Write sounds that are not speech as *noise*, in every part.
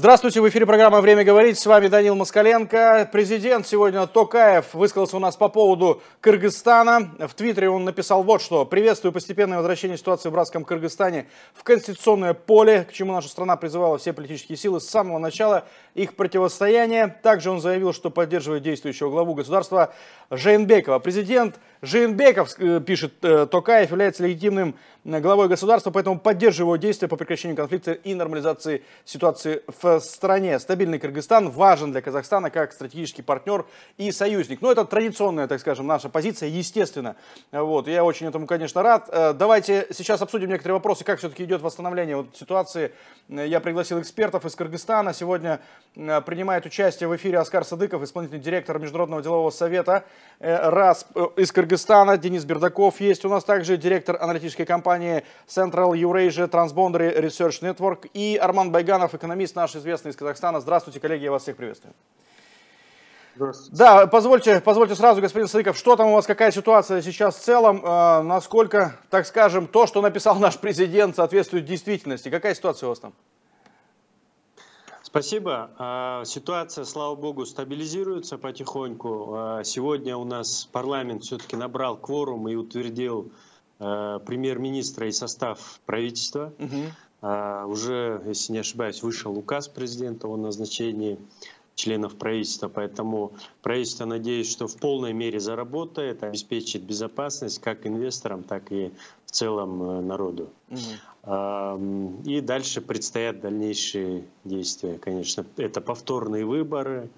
Здравствуйте, в эфире программа «Время говорить». С вами Данил Москаленко. Президент сегодня Токаев высказался у нас по поводу Кыргызстана. В Твиттере он написал вот что. «Приветствую постепенное возвращение ситуации в братском Кыргызстане в конституционное поле, к чему наша страна призывала все политические силы с самого начала их противостояния». Также он заявил, что поддерживает действующего главу государства Жейнбекова. Президент Жейнбеков, э, пишет э, Токаев, является легитимным главой государства, поэтому поддерживаю его действия по прекращению конфликта и нормализации ситуации в стране. Стабильный Кыргызстан важен для Казахстана как стратегический партнер и союзник. Ну, это традиционная, так скажем, наша позиция, естественно. Вот, я очень этому, конечно, рад. Э, давайте сейчас обсудим некоторые вопросы, как все-таки идет восстановление вот ситуации. Я пригласил экспертов из Кыргызстана. Сегодня принимает участие в эфире Оскар Садыков, исполнительный директор Международного делового совета РАС из Кыргызстана. Денис Бердаков есть у нас также, директор аналитической компании Central Eurasia Transboundary Research Network. И Арман Байганов, экономист наш известный из Казахстана. Здравствуйте, коллеги, я вас всех приветствую. Здравствуйте. Да, позвольте, позвольте сразу, господин Садыков, что там у вас, какая ситуация сейчас в целом, э, насколько, так скажем, то, что написал наш президент, соответствует действительности? Какая ситуация у вас там? Спасибо. А, ситуация, слава богу, стабилизируется потихоньку. А, сегодня у нас парламент все-таки набрал кворум и утвердил а, премьер-министра и состав правительства. Угу. Уже, если не ошибаюсь, вышел указ президента о назначении членов правительства, поэтому правительство, надеюсь, что в полной мере заработает, обеспечит безопасность как инвесторам, так и в целом э, народу. Угу. И дальше предстоят дальнейшие действия, конечно. Это повторные выборы,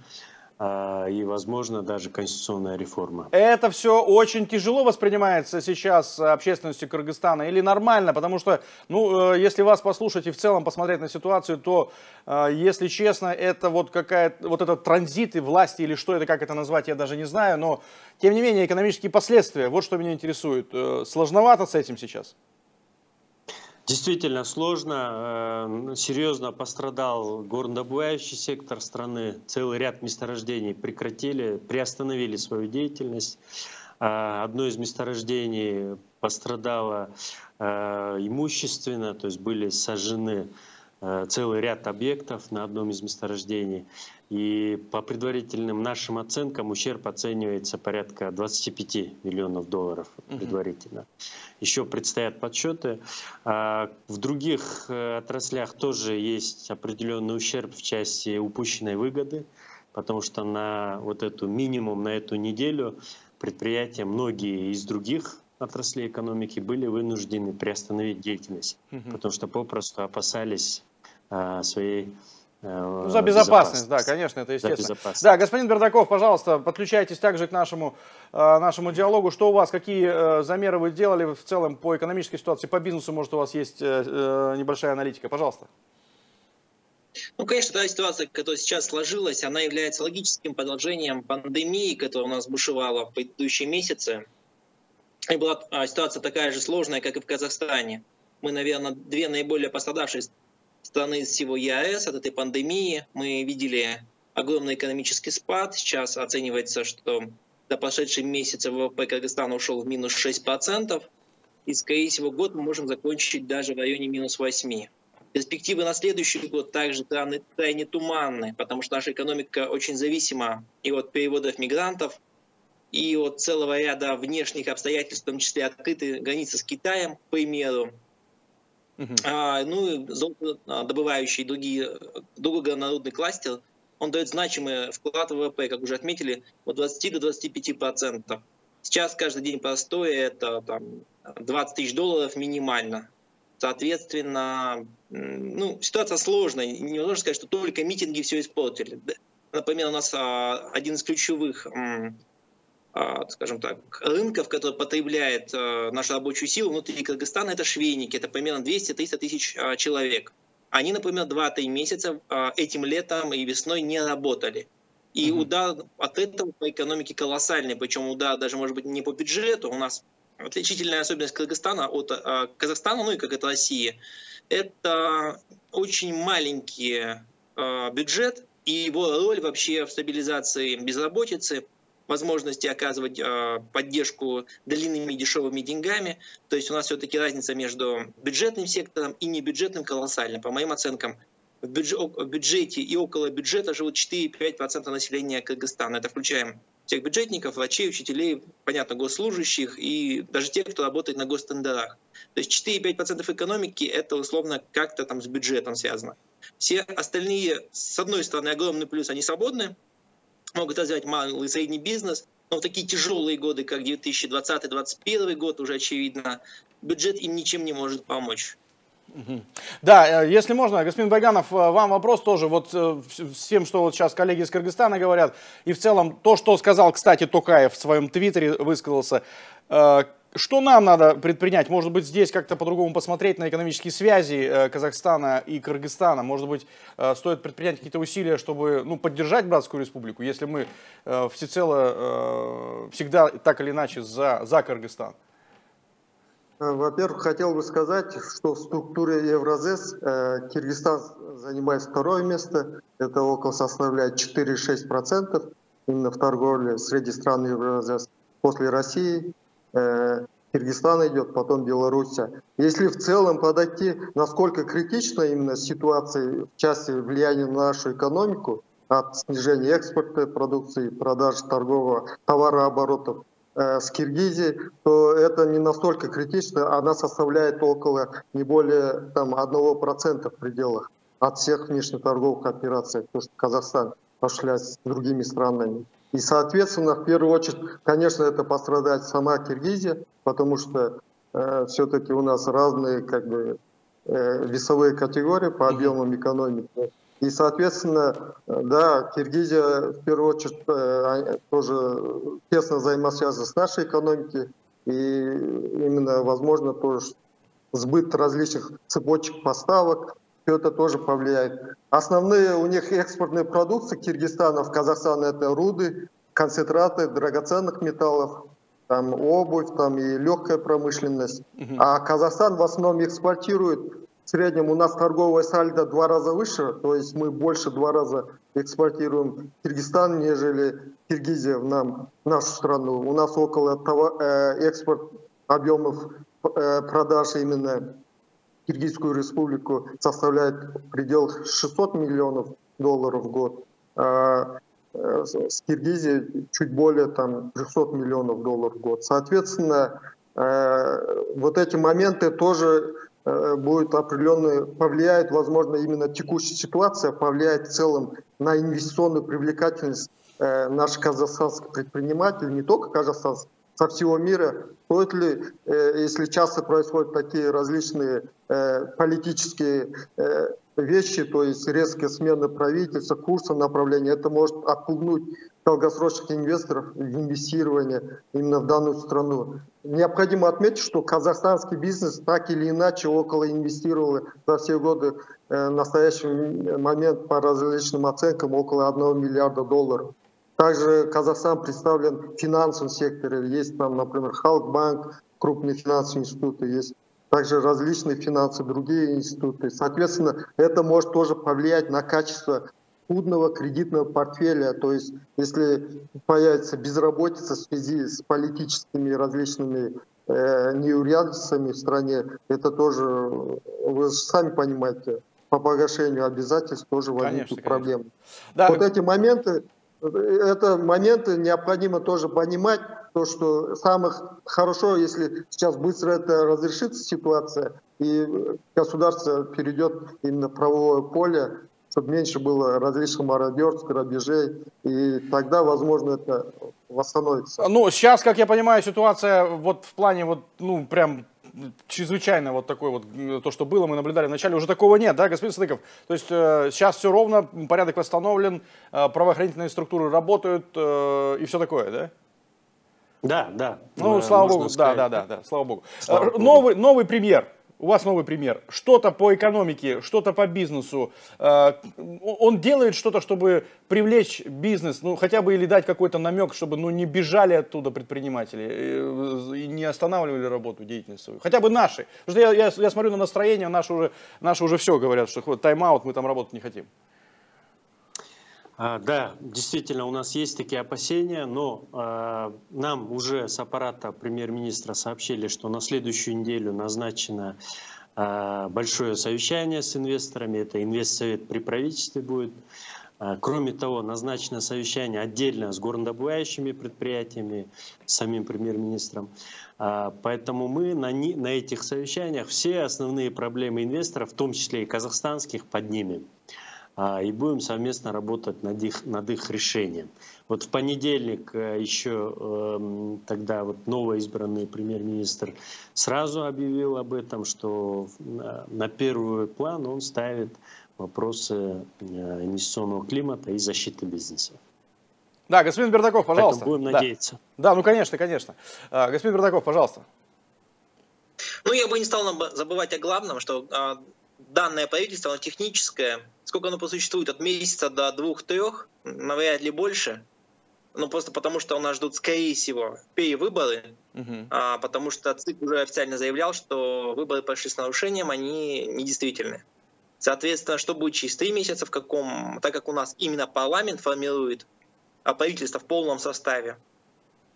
и, возможно, даже конституционная реформа. Это все очень тяжело воспринимается сейчас общественностью Кыргызстана или нормально? Потому что, ну, э, если вас послушать и в целом посмотреть на ситуацию, то, э, если честно, это вот какая-то, вот этот транзит и власти или что это, как это назвать, я даже не знаю, но, тем не менее, экономические последствия, вот что меня интересует. Э, сложновато с этим сейчас? Действительно сложно. Э, серьезно пострадал горнодобывающий сектор страны. Целый ряд месторождений прекратили, приостановили свою деятельность. Э, одно из месторождений пострадало э, имущественно, то есть были сожжены целый ряд объектов на одном из месторождений. И по предварительным нашим оценкам ущерб оценивается порядка 25 миллионов долларов предварительно. Угу. Еще предстоят подсчеты. А, в других э, отраслях тоже есть определенный ущерб в части упущенной выгоды, потому что на вот эту минимум, на эту неделю предприятия, многие из других отраслей экономики были вынуждены приостановить деятельность, угу. потому что попросту опасались своей ну, за безопасность, да, конечно, это естественно. Да, господин Бердаков, пожалуйста, подключайтесь также к нашему, э, нашему диалогу. Что у вас, какие э, замеры вы делали в целом по экономической ситуации, по бизнесу, может, у вас есть небольшая аналитика, пожалуйста. Ну, конечно, та ситуация, которая сейчас сложилась, она является логическим продолжением пандемии, которая у нас бушевала в предыдущие месяцы. И была а, ситуация такая же сложная, как и в Казахстане. Мы, наверное, две наиболее пострадавшие страны всего ЕАЭС от этой пандемии. Мы видели огромный экономический спад. Сейчас оценивается, что за прошедшие месяцы ВВП Кыргызстана ушел в минус 6%. И, скорее всего, год мы можем закончить даже в районе минус 8%. Перспективы на следующий год также крайне, крайне туманны, потому что наша экономика очень зависима и от переводов мигрантов, и от целого ряда внешних обстоятельств, в том числе открытые границы с Китаем, к примеру, Uh-huh. А, ну, добывающий другие, другой народный кластер, он дает значимый вклад в ВВП, как уже отметили, от 20 до 25 процентов. Сейчас каждый день простой это там, 20 тысяч долларов минимально. Соответственно, ну, ситуация сложная. Не можно сказать, что только митинги все испортили. Например, у нас а, один из ключевых а, скажем так, рынков, который потребляет а, нашу рабочую силу внутри Кыргызстана, это швейники, это примерно 200-300 тысяч а, человек. Они, например, 2-3 месяца этим летом и весной не работали. И угу. удар от этого по экономике колоссальный, причем удар даже, может быть, не по бюджету. У нас отличительная особенность Кыргызстана от Казахстана, ну и как это России, это очень маленький бюджет, и его роль вообще в стабилизации безработицы – возможности оказывать э, поддержку длинными дешевыми деньгами. То есть у нас все-таки разница между бюджетным сектором и небюджетным колоссальна. По моим оценкам, в бюджете и около бюджета живут 4-5% населения Кыргызстана. Это включаем тех бюджетников, врачей, учителей, понятно, госслужащих и даже тех, кто работает на гостендерах. То есть 4-5% экономики — это условно как-то там с бюджетом связано. Все остальные, с одной стороны, огромный плюс, они свободны, могут развивать малый и средний бизнес, но в такие тяжелые годы, как 2020-2021 год, уже очевидно, бюджет им ничем не может помочь. Да, э, если можно, господин Байганов, э, вам вопрос тоже вот э, с тем, что вот сейчас коллеги из Кыргызстана говорят, и в целом то, что сказал, кстати, Токаев в своем твиттере высказался, что нам надо предпринять? Может быть, здесь как-то по-другому посмотреть на экономические связи Казахстана и Кыргызстана? Может быть, стоит предпринять какие-то усилия, чтобы ну, поддержать Братскую Республику, если мы всецело всегда так или иначе за, за Кыргызстан? Э, во-первых, хотел бы сказать, что в структуре Евразес э, Киргизстан занимает второе место. Это около составляет 4-6% именно в торговле среди стран Евразес. После России э, Киргизстан идет, потом Белоруссия. Если в целом подойти, насколько критична именно ситуация в части влияния на нашу экономику, от снижения экспорта продукции, продаж торгового товарооборотов Э, с Киргизией, то это не настолько критично. Она составляет около не более там, 1% в пределах от всех внешнеторговых операций, то, что Казахстан осуществляет с другими странами. И, соответственно, в первую очередь, конечно, это пострадает сама Киргизия, потому что э, все-таки у нас разные как бы, э, весовые категории по объемам экономики. И, соответственно, да, Киргизия в первую очередь э, тоже тесно взаимосвязана с нашей экономикой. И именно, возможно, тоже сбыт различных цепочек поставок, все это тоже повлияет. Основные у них экспортные продукты Киргизстана в Казахстан это руды, концентраты драгоценных металлов, там обувь, там и легкая промышленность. А Казахстан в основном экспортирует в среднем у нас торговая сальдо два раза выше, то есть мы больше два раза экспортируем в Киргизстан, нежели Киргизия в нам, нашу страну. У нас около того, э, экспорт объемов э, продаж именно Киргизскую республику составляет в пределах 600 миллионов долларов в год. А э, с Киргизией чуть более там 300 миллионов долларов в год. Соответственно, э, вот эти моменты тоже Э, будет определенно, повлияет, возможно, именно текущая ситуация, повлияет в целом на инвестиционную привлекательность наших казахстанских предпринимателей, не только казахстанских, со всего мира. Стоит ли, э, если часто происходят такие различные политические вещи, то есть резкая смена правительства, курса направления, это может отпугнуть долгосрочных инвесторов в инвестирование именно в данную страну. Необходимо отметить, что казахстанский бизнес так или иначе около инвестировал за все годы э, в настоящий момент по различным оценкам около 1 миллиарда долларов. Также Казахстан представлен в финансовом секторе. Есть там, например, Халкбанк, крупные финансовые институты, есть также различные финансы, другие институты. Соответственно, это может тоже повлиять на качество скудного кредитного портфеля. То есть если появится безработица в связи с политическими различными э, неурядицами в стране, это тоже, вы сами понимаете, по погашению обязательств тоже возникнут проблемы. Да. Вот эти моменты, это моменты необходимо тоже понимать, то, что самых хорошо, если сейчас быстро это разрешится ситуация, и государство перейдет именно в правовое поле, чтобы меньше было различных мародерств, грабежей, и тогда, возможно, это восстановится. Ну, сейчас, как я понимаю, ситуация вот в плане вот, ну, прям чрезвычайно вот такой вот, то, что было, мы наблюдали вначале, уже такого нет, да, господин Садыков? То есть э, сейчас все ровно, порядок восстановлен, э, правоохранительные структуры работают э, и все такое, да? Да, да. Ну, э, слава богу, сказать. да, да, да, да, слава богу. Слава э, новый, богу. новый премьер, у вас новый пример. Что-то по экономике, что-то по бизнесу. Э, он делает что-то, чтобы привлечь бизнес, ну хотя бы или дать какой-то намек, чтобы ну, не бежали оттуда предприниматели э, и не останавливали работу, деятельность свою. Хотя бы наши. Потому что я, я, я смотрю на настроение, наши уже, наши уже все говорят, что тайм-аут, мы там работать не хотим. А, да, действительно, у нас есть такие опасения, но э, нам уже с аппарата премьер-министра сообщили, что на следующую неделю назначена а, большое совещание с инвесторами, это инвестсовет при правительстве будет. А, кроме того, назначено совещание отдельно с горнодобывающими предприятиями, с самим премьер-министром. А, поэтому мы на, на этих совещаниях все основные проблемы инвесторов, в том числе и казахстанских, поднимем. А, и будем совместно работать над их, над их решением. Вот в понедельник э, еще эм, тогда вот новоизбранный премьер-министр сразу объявил об этом, что на первый план он ставит вопросы э, инвестиционного климата и защиты бизнеса. Да, господин Бердаков, пожалуйста. Поэтому будем надеяться. Да. да, ну конечно, конечно. А, господин Бердаков, пожалуйста. Ну, я бы не стал забывать о главном, что а, данное правительство, оно техническое, сколько оно существует, от месяца до двух-трех, навряд ли больше, ну просто потому, что у нас ждут, скорее всего, перевыборы, угу. а, потому что ЦИК уже официально заявлял, что выборы прошли с нарушением, они недействительны. Соответственно, что будет через три месяца, в каком, так как у нас именно парламент формирует, а правительство в полном составе,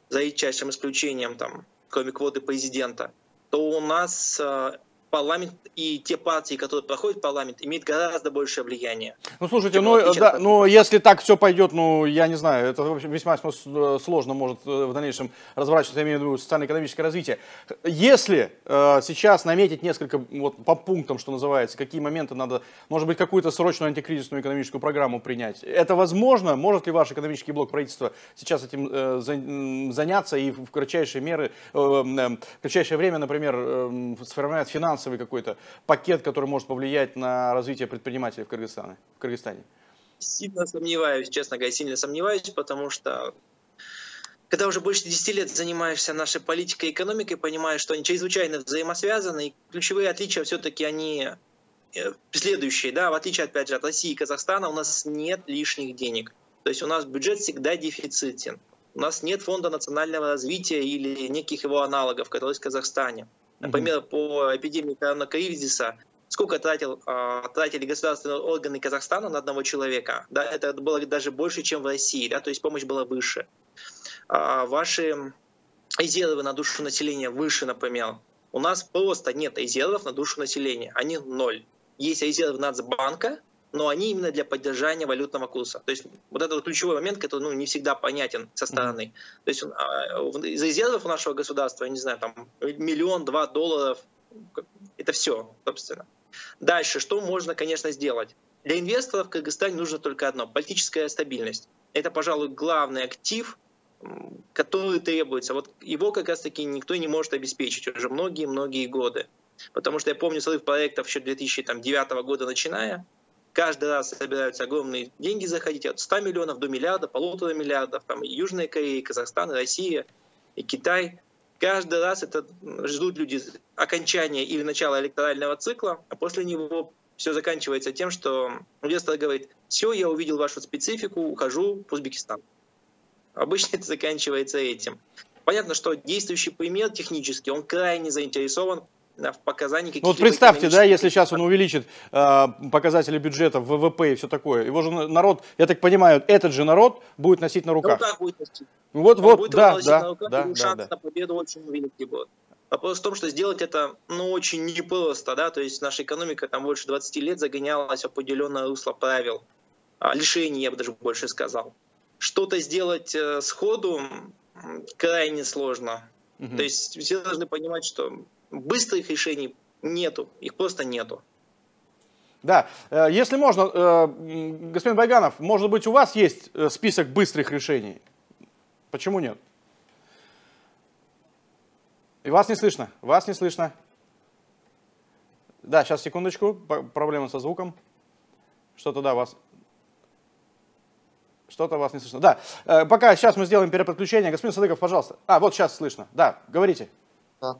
за редчайшим исключением, там, кроме квоты президента, то у нас а, парламент и те партии, которые проходят парламент, имеют гораздо большее влияние. Ну, слушайте, ну, да, ну, если так все пойдет, ну, я не знаю, это в общем, весьма сложно может э, в дальнейшем разворачиваться, я имею в виду социально-экономическое развитие. Если э, сейчас наметить несколько, вот по пунктам, что называется, какие моменты надо, может быть, какую-то срочную антикризисную экономическую программу принять, это возможно? Может ли ваш экономический блок правительства сейчас этим э, заняться и в кратчайшие меры, э, э, в кратчайшее время, например, э, сформировать финансы финансовый какой-то пакет, который может повлиять на развитие предпринимателей в Кыргызстане? В Кыргызстане? Сильно сомневаюсь, честно говоря, сильно сомневаюсь, потому что когда уже больше 10 лет занимаешься нашей политикой и экономикой, понимаешь, что они чрезвычайно взаимосвязаны, и ключевые отличия все-таки они э, следующие, да, в отличие, опять же, от России и Казахстана, у нас нет лишних денег. То есть у нас бюджет всегда дефицитен. У нас нет фонда национального развития или неких его аналогов, которые есть в Казахстане. Например, по эпидемии коронакризиса сколько тратил, а, тратили государственные органы Казахстана на одного человека, да, это было даже больше, чем в России, да, то есть помощь была выше. А ваши резервы на душу населения выше, например. У нас просто нет резервов на душу населения, они ноль. Есть резервы Нацбанка, но они именно для поддержания валютного курса. То есть вот это вот ключевой момент, который ну, не всегда понятен со стороны. То есть а, из резервов у нашего государства, я не знаю, там миллион-два долларов, это все, собственно. Дальше, что можно, конечно, сделать? Для инвесторов в Кыргызстане нужно только одно – политическая стабильность. Это, пожалуй, главный актив, который требуется. Вот его как раз-таки никто не может обеспечить уже многие-многие годы. Потому что я помню срыв проектов еще 2009 года начиная, каждый раз собираются огромные деньги заходить, от 100 миллионов до миллиарда, полутора миллиардов, там и Южная Корея, и Казахстан, и Россия, и Китай. Каждый раз это ждут люди окончания или начала электорального цикла, а после него все заканчивается тем, что инвестор говорит, все, я увидел вашу специфику, ухожу в Узбекистан. Обычно это заканчивается этим. Понятно, что действующий пример технически, он крайне заинтересован в показании каких-то... Ну, вот представьте, да, если сейчас он увеличит э, показатели бюджета, ВВП и все такое, его же народ, я так понимаю, этот же народ будет носить на руках. На руках будет носить. Вот, он вот, будет да, да, на руках, да, и шанс да. на победу очень великий будет. Вопрос в том, что сделать это ну, очень непросто, да, то есть наша экономика там больше 20 лет загонялась в определенное русло правил, а, лишений, я бы даже больше сказал. Что-то сделать э, сходу крайне сложно. Угу. То есть все должны понимать, что быстрых решений нету, их просто нету. Да, э, если можно, э, господин Байганов, может быть, у вас есть э, список быстрых решений? Почему нет? И вас не слышно, вас не слышно. Да, сейчас, секундочку, проблема со звуком. Что-то, да, вас... Что-то вас не слышно. Да, пока сейчас мы сделаем переподключение. Господин Садыков, пожалуйста. А, вот сейчас слышно. Да, говорите. Да.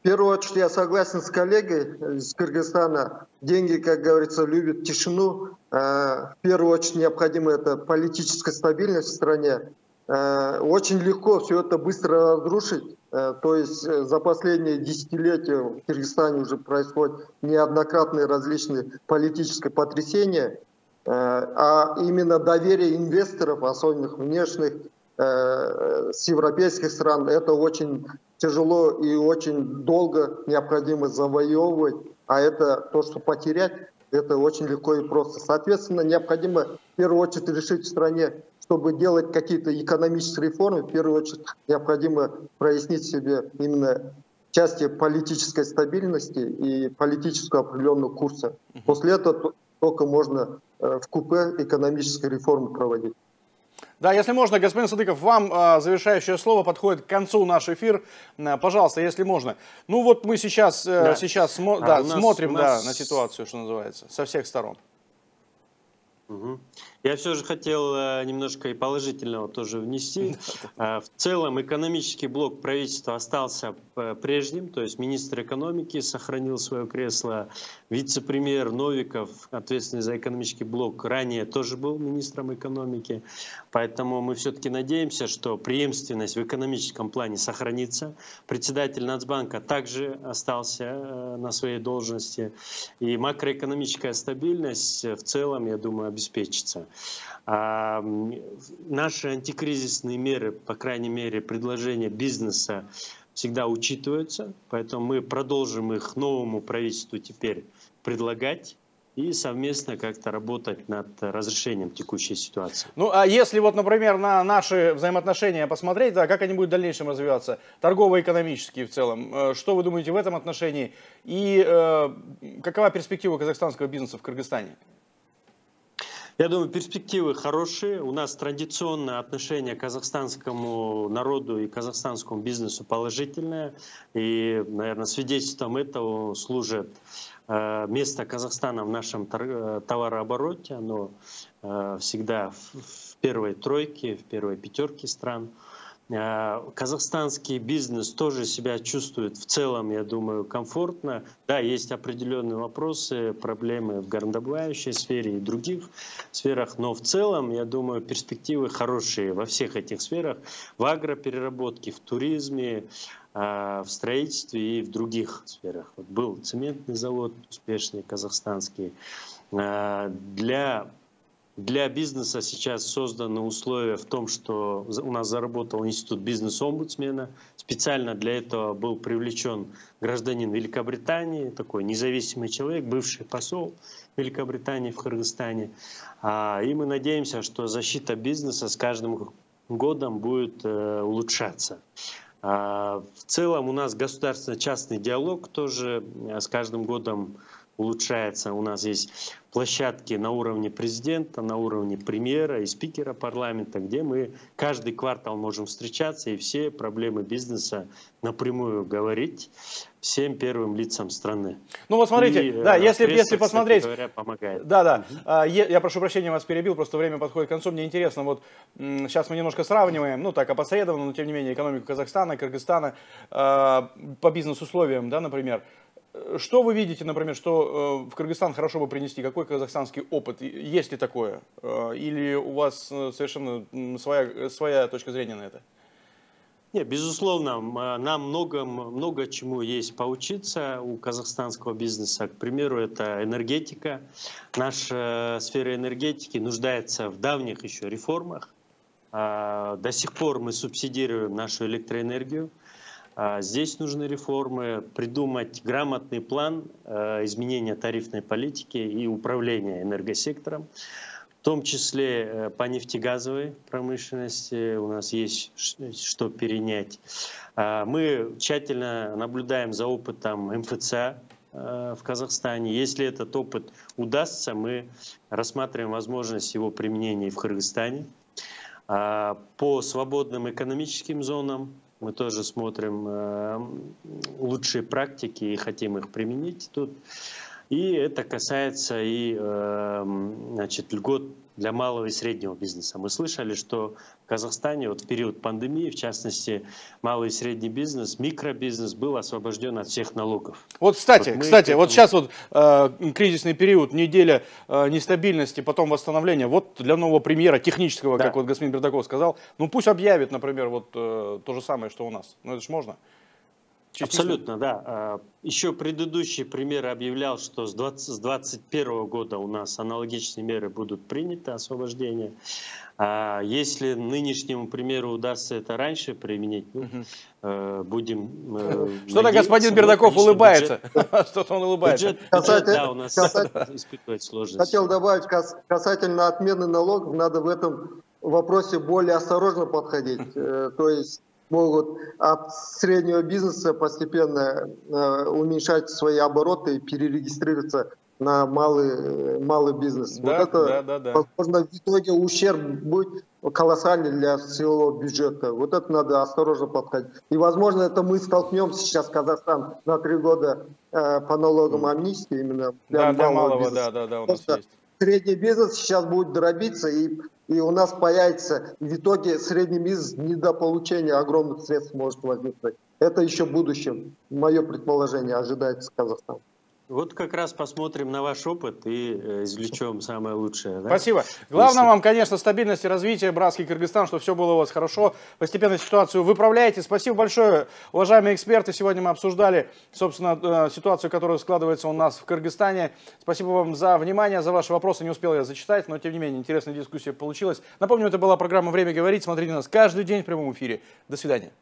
В первую очередь я согласен с коллегой из Кыргызстана. Деньги, как говорится, любят тишину. Э, в первую очередь необходима это политическая стабильность в стране. Э, очень легко все это быстро разрушить. Э, то есть за последние десятилетия в Кыргызстане уже происходят неоднократные различные политические потрясения. А именно доверие инвесторов, особенно внешних, с европейских стран, это очень тяжело и очень долго необходимо завоевывать, а это то, что потерять, это очень легко и просто. Соответственно, необходимо в первую очередь решить в стране, чтобы делать какие-то экономические реформы, в первую очередь необходимо прояснить себе именно части политической стабильности и политического определенного курса. После этого только можно э, в купе экономической реформы проводить. Да, если можно, господин Садыков, вам э, завершающее слово подходит к концу наш эфир. Э, пожалуйста, если можно. Ну вот мы сейчас, э, да. сейчас смо а да, нас, смотрим нас... да, на ситуацию, что называется, со всех сторон. Угу. Я все же хотел э, немножко и положительного тоже внести. Э, в целом экономический блок правительства остался э, прежним, то есть министр экономики сохранил свое кресло, вице-премьер Новиков, ответственный за экономический блок, ранее тоже был министром экономики, поэтому мы все-таки надеемся, что преемственность в экономическом плане сохранится. Председатель Нацбанка также остался на своей должности, и макроэкономическая стабильность в целом, я думаю, обеспечится. А, наши антикризисные меры, по крайней мере, предложения бизнеса всегда учитываются, поэтому мы продолжим их новому правительству теперь предлагать и совместно как-то работать над разрешением текущей ситуации. Ну, а если вот, например, на наши взаимоотношения посмотреть, да, как они будут в дальнейшем развиваться, торгово-экономические в целом, э, что вы думаете в этом отношении и э, какова перспектива казахстанского бизнеса в Кыргызстане? Я думаю, перспективы хорошие. У нас традиционное отношение к казахстанскому народу и казахстанскому бизнесу положительное. И, наверное, свидетельством этого служит э, место Казахстана в нашем э, товарообороте. Оно э, всегда в первой тройке, в первой пятерке стран. Э, казахстанский бизнес тоже себя чувствует в целом, я думаю, комфортно. Да, есть определенные вопросы, проблемы в горнодобывающей сфере и других сферах, но в целом, я думаю, перспективы хорошие во всех этих сферах, в агропереработке, в туризме, э, в строительстве и в других сферах. Вот был цементный завод успешный казахстанский. Э, для для бизнеса сейчас созданы условия в том, что у нас заработал институт бизнес-омбудсмена. Специально для этого был привлечен гражданин Великобритании, такой независимый человек, бывший посол Великобритании в Кыргызстане. А, и мы надеемся, что защита бизнеса с каждым годом будет э, улучшаться. А, в целом у нас государственно-частный диалог тоже э, с каждым годом улучшается. У нас есть площадки на уровне президента, на уровне премьера и спикера парламента, где мы каждый квартал можем встречаться и все проблемы бизнеса напрямую говорить всем первым лицам страны. Ну вот смотрите, и, да, если, если посмотреть... Говоря, помогает. Да, да. Угу. Я, я прошу прощения, вас перебил, просто время подходит к концу. Мне интересно, вот сейчас мы немножко сравниваем, ну так опосредованно, но тем не менее, экономику Казахстана, Кыргызстана а, по бизнес-условиям, да, например. Что вы видите, например, что э, в Кыргызстан хорошо бы принести? Какой казахстанский опыт? Есть ли такое? Э, или у вас э, совершенно своя, своя точка зрения на это? Нет, безусловно, нам много, много чему есть поучиться у казахстанского бизнеса. К примеру, это энергетика. Наша сфера энергетики нуждается в давних еще реформах. До сих пор мы субсидируем нашу электроэнергию. А здесь нужны реформы, придумать грамотный план э, изменения тарифной политики и управления энергосектором. В том числе э, по нефтегазовой промышленности у нас есть что перенять. А мы тщательно наблюдаем за опытом МФЦА э, в Казахстане. Если этот опыт удастся, мы рассматриваем возможность его применения в Кыргызстане. А по свободным экономическим зонам мы тоже смотрим э, лучшие практики и хотим их применить тут. И это касается и э, значит, льгот для малого и среднего бизнеса. Мы слышали, что в Казахстане вот в период пандемии, в частности, малый и средний бизнес, микробизнес был освобожден от всех налогов. Вот, кстати, вот кстати, этому... вот сейчас вот э, кризисный период, неделя э, нестабильности, потом восстановления. Вот для нового премьера технического, да. как вот господин Бердаков сказал, ну пусть объявит, например, вот э, то же самое, что у нас. Ну это же можно. Частично. Абсолютно, да. А, еще предыдущий пример объявлял, что с 2021 года у нас аналогичные меры будут приняты, освобождение. А если нынешнему примеру удастся это раньше применить, ну, угу. будем Что-то господин Бердаков улыбается. *laughs* Что-то он улыбается. Бюджет, да, у нас испытывает сложности. Хотел добавить, касательно отмены налогов, надо в этом вопросе более осторожно подходить. Э, то есть могут от среднего бизнеса постепенно э, уменьшать свои обороты и перерегистрироваться на малый, малый бизнес. Да, вот это, да, да, да. возможно, в итоге ущерб будет колоссальный для всего бюджета. Вот это надо осторожно подходить. И, возможно, это мы столкнемся сейчас, Казахстан, на три года э, по налогам амнистии именно для, да, малого, малого бизнеса. Да, да, да, у нас есть. Средний бизнес сейчас будет дробиться, и и у нас появится в итоге средний бизнес недополучение огромных средств может возникнуть. Это еще в будущем, мое предположение, ожидается Казахстан. Вот как раз посмотрим на ваш опыт и э, извлечем самое лучшее. Да? Спасибо. Главное вам, конечно, стабильность и развитие, братский Кыргызстан, чтобы все было у вас хорошо. Постепенно ситуацию выправляете. Спасибо большое, уважаемые эксперты. Сегодня мы обсуждали, собственно, э, ситуацию, которая складывается у нас в Кыргызстане. Спасибо вам за внимание, за ваши вопросы. Не успел я зачитать, но, тем не менее, интересная дискуссия получилась. Напомню, это была программа «Время говорить». Смотрите нас каждый день в прямом эфире. До свидания.